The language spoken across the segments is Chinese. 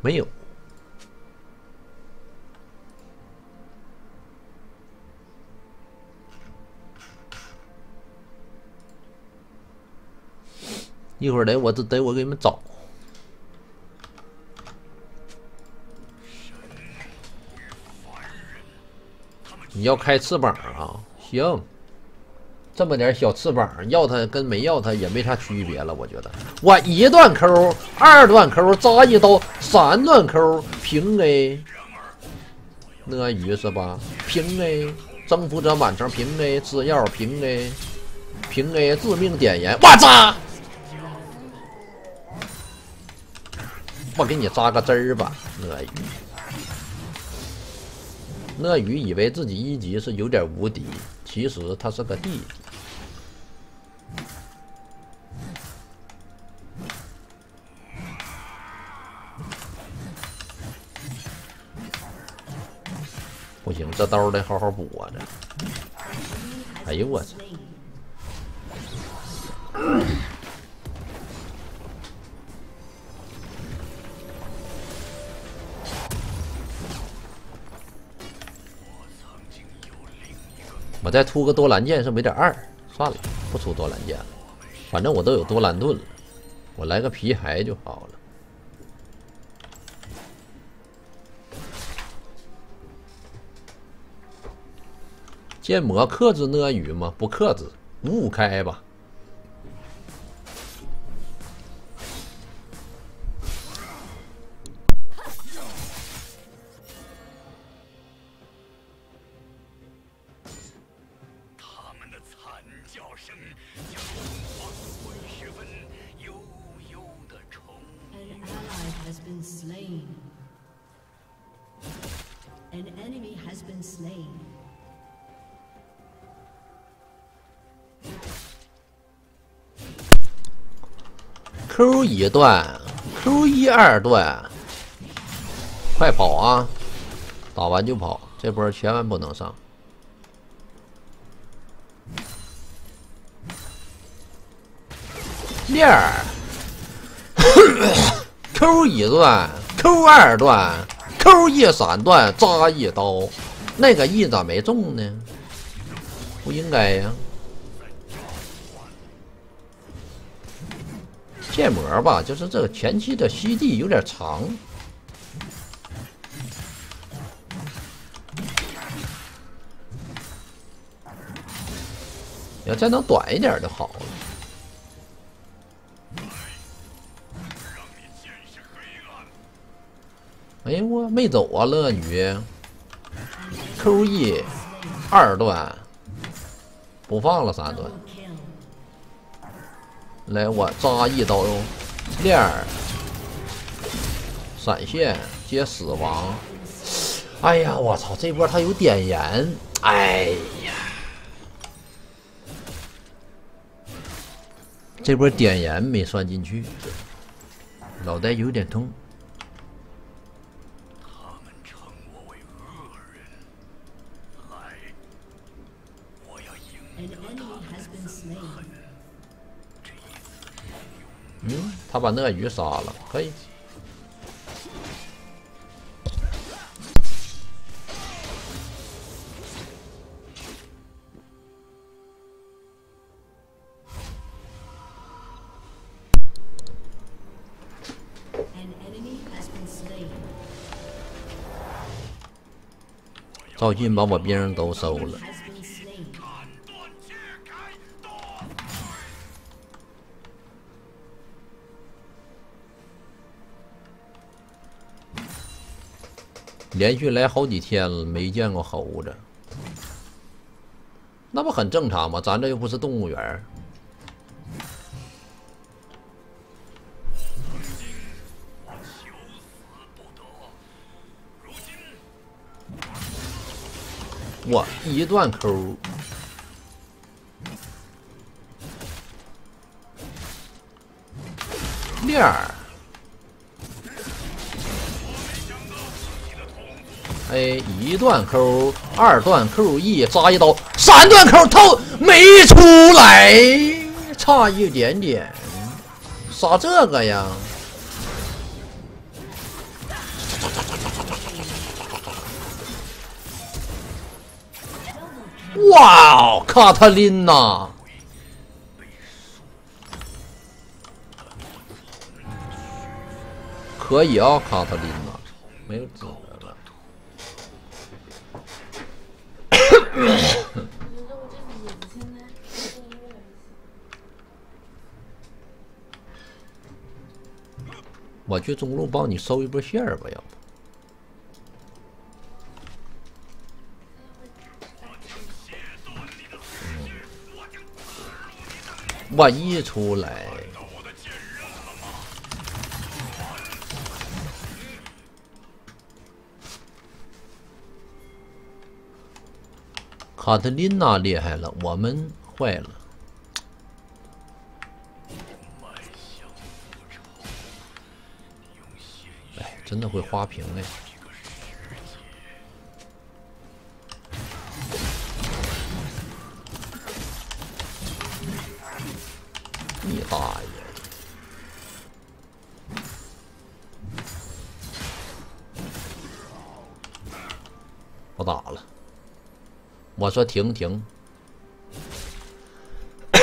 没有。一会儿得我得得我给你们找。你要开翅膀啊？行，这么点小翅膀，要它跟没要它也没啥区别了。我觉得，我一段 Q，二段 Q，扎一刀，三段 Q，平 A，鳄鱼是吧？平 A，征服者满城平 A，制药平 A，平 A，致命点烟，我扎！我给你扎个针儿吧，鳄鱼。鳄鱼以为自己一级是有点无敌，其实他是个弟弟。不行，这刀得好好补啊！这，哎呦我操！我再出个多兰剑是不是有点二？算了，不出多兰剑了，反正我都有多兰盾了，我来个皮孩就好了。剑魔克制鳄鱼吗？不克制，五五开吧。Q 一段，Q 一二段，快跑啊！打完就跑，这波千万不能上。链儿，Q 一段，Q 二段，Q 一三段，扎一刀，那个 E 咋没中呢？不应该呀。建模吧，就是这个前期的 CD 有点长，要再能短一点就好了。哎呀，我没走啊，乐女，Q E 二段不放了，三段。来，我扎一刀，链儿，闪现接死亡。哎呀，我操！这波他有点燃，哎呀，这波点盐没算进去，脑袋有点痛。他把鳄鱼杀了，可以。赵俊把我兵都收了。连续来好几天了，没见过猴子，那不很正常吗？咱这又不是动物园。我一段 Q，链儿。，A 一段 Q，二段 Q，E 扎一刀，三段 Q 透没出来，差一点点，杀这个呀！哇哦，卡特琳娜！可以啊，卡特琳娜，没有走。我去中路帮你收一波线吧，要不？我一出来，卡特琳娜厉害了，我们坏了。哎，真的会花屏哎！你大爷！不打了，我说停停。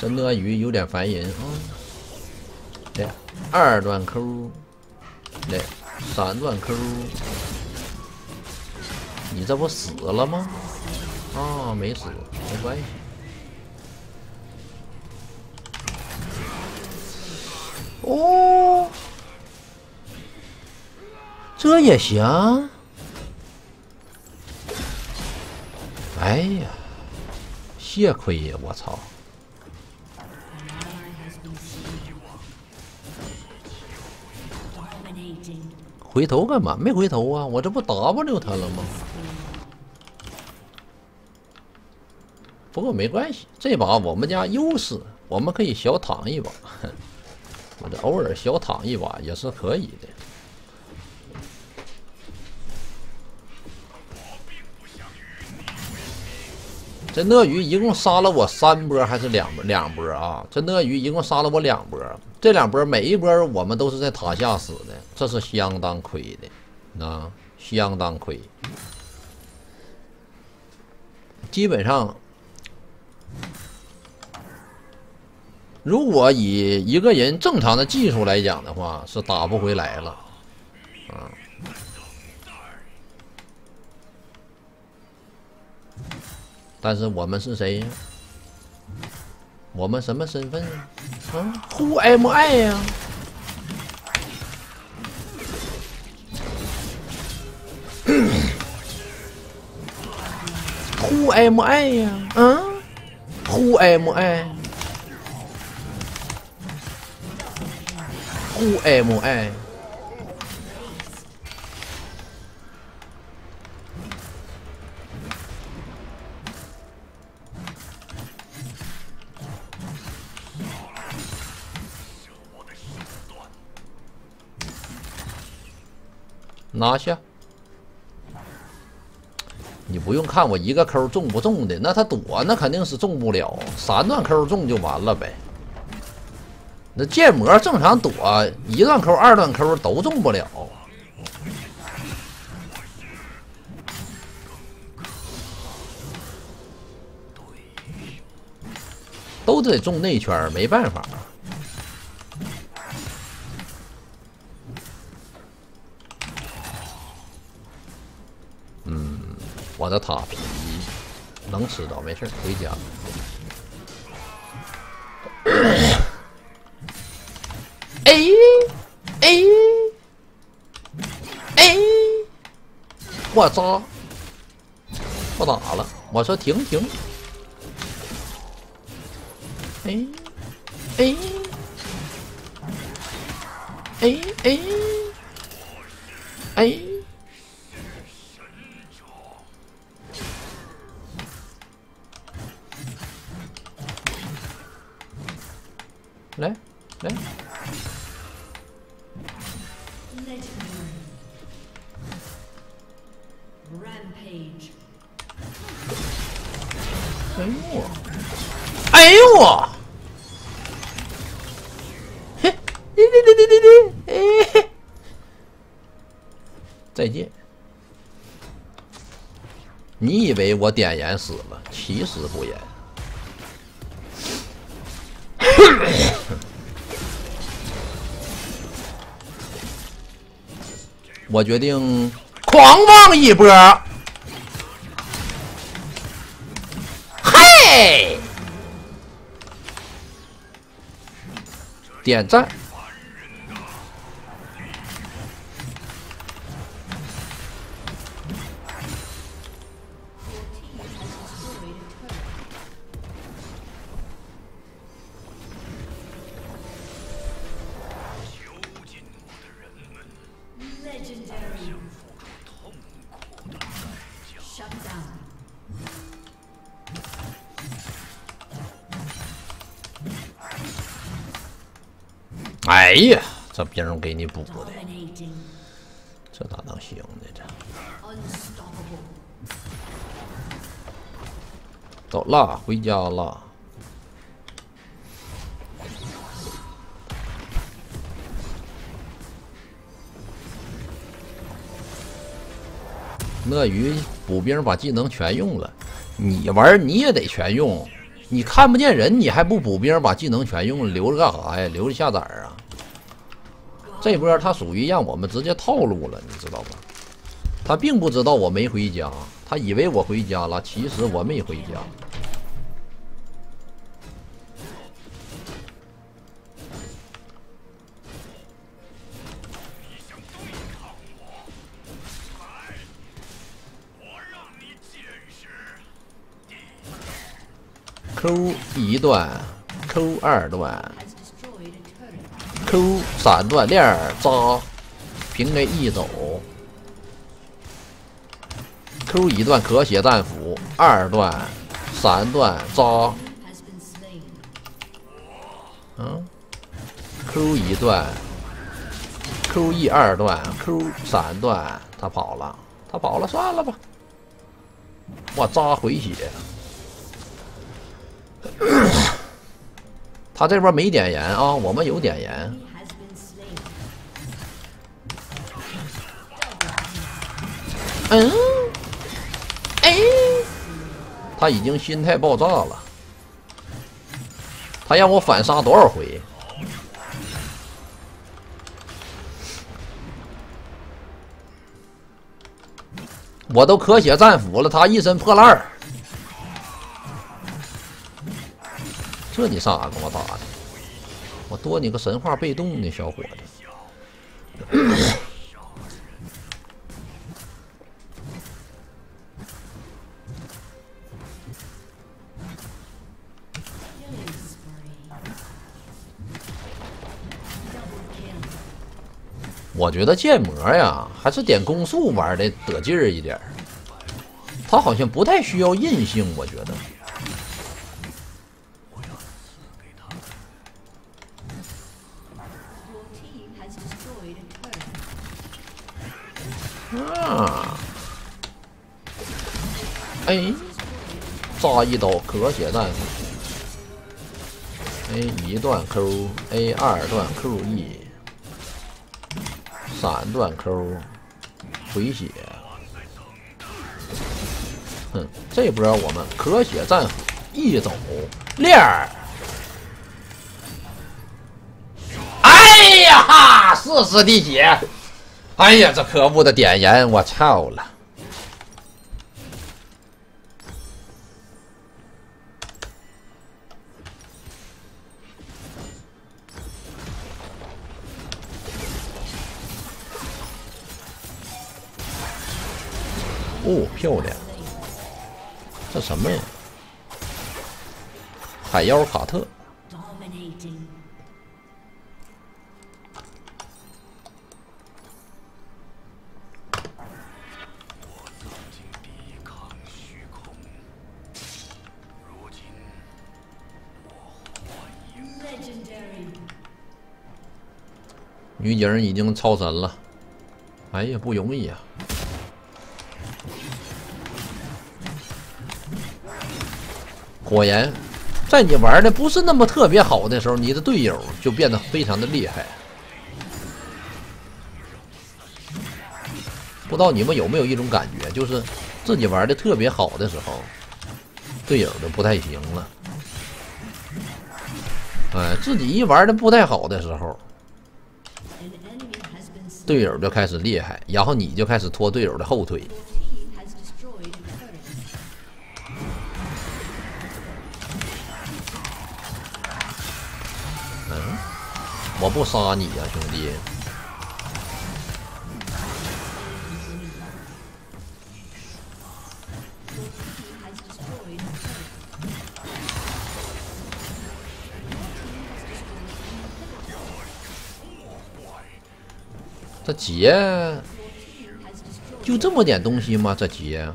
这鳄鱼有点烦人啊！来，二段 Q，来，三段 Q，你这不死了吗？啊，没死，没关系。哦，这也行。哎呀，血亏呀！我操！回头干嘛？没回头啊！我这不 W 他了吗？不过没关系，这把我们家优势，我们可以小躺一把。我这偶尔小躺一把也是可以的。这鳄鱼一共杀了我三波还是两？两波啊！这鳄鱼一共杀了我两波，这两波每一波我们都是在塔下死的，这是相当亏的，啊，相当亏。基本上。如果以一个人正常的技术来讲的话，是打不回来了，啊！但是我们是谁呀？我们什么身份啊？啊？Who am I 呀？Who am I 呀？啊？Who am I？Who am I？拿下！你不用看我一个扣中不中的，那他躲那肯定是中不了，三段扣中就完了呗。那剑魔正常躲一段扣、二段扣都中不了，都得中内圈，没办法。的塔皮能吃到，没事回家。哎哎哎！我操！不打了，我说停停。哎哎哎哎哎！我！嘿，滴滴滴滴滴滴！哎，再见。你以为我点烟死了，其实不然。我决定狂妄一波。嘿，点赞。这兵给你补的，这哪能行呢？这走了，回家了。鳄鱼补兵把技能全用了，你玩你也得全用。你看不见人，你还不补兵把技能全用，留着干啥呀？留着下载啊！这波他属于让我们直接套路了，你知道吧？他并不知道我没回家，他以为我回家了，其实我没回家。Q 一段，Q 二段，Q 三段链扎，平 A 一走，Q 一段可写战斧，二段、三段扎，嗯，Q 一段，Q 一二段，Q 三段，他跑了，他跑了，算了吧，我扎回血。他这边没点烟啊，我们有点烟。嗯，哎，他已经心态爆炸了。他让我反杀多少回？我都咳血战斧了，他一身破烂。这你上哪跟我打的？我多你个神话被动呢，小伙子。我觉得建模呀，还是点攻速玩的得劲儿一点他好像不太需要韧性，我觉得。扎一刀咳血弹！A 一段 Q，A 二段 QE，三段 Q，回血。哼，这波我们咳血战斧一走链儿。哎呀哈！四十滴血。哎呀，这可恶的点烟！我操了！哦，漂亮！这什么呀？海妖卡特。女警已经超神了，哎呀，不容易呀！果然，在你玩的不是那么特别好的时候，你的队友就变得非常的厉害。不知道你们有没有一种感觉，就是自己玩的特别好的时候，队友就不太行了。哎，自己一玩的不太好的时候，队友就开始厉害，然后你就开始拖队友的后腿。我不杀你呀，兄弟。这劫就这么点东西吗？这劫，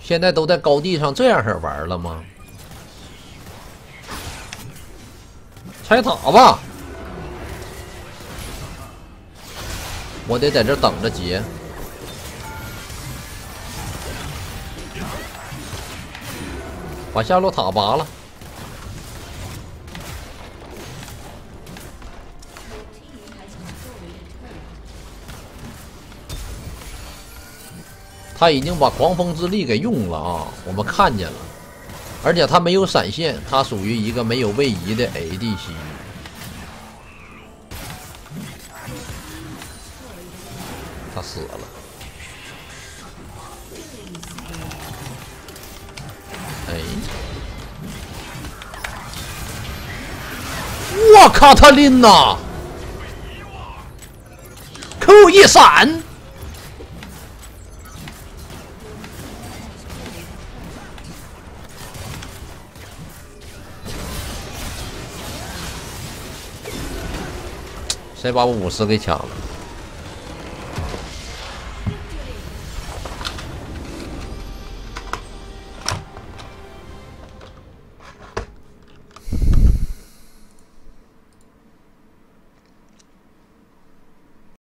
现在都在高地上这样式玩了吗？拆塔吧！我得在这等着劫，把下路塔拔了。他已经把狂风之力给用了啊！我们看见了，而且他没有闪现，他属于一个没有位移的 ADC。他死了。卡特琳娜，Q 一闪。谁把我五十给抢了？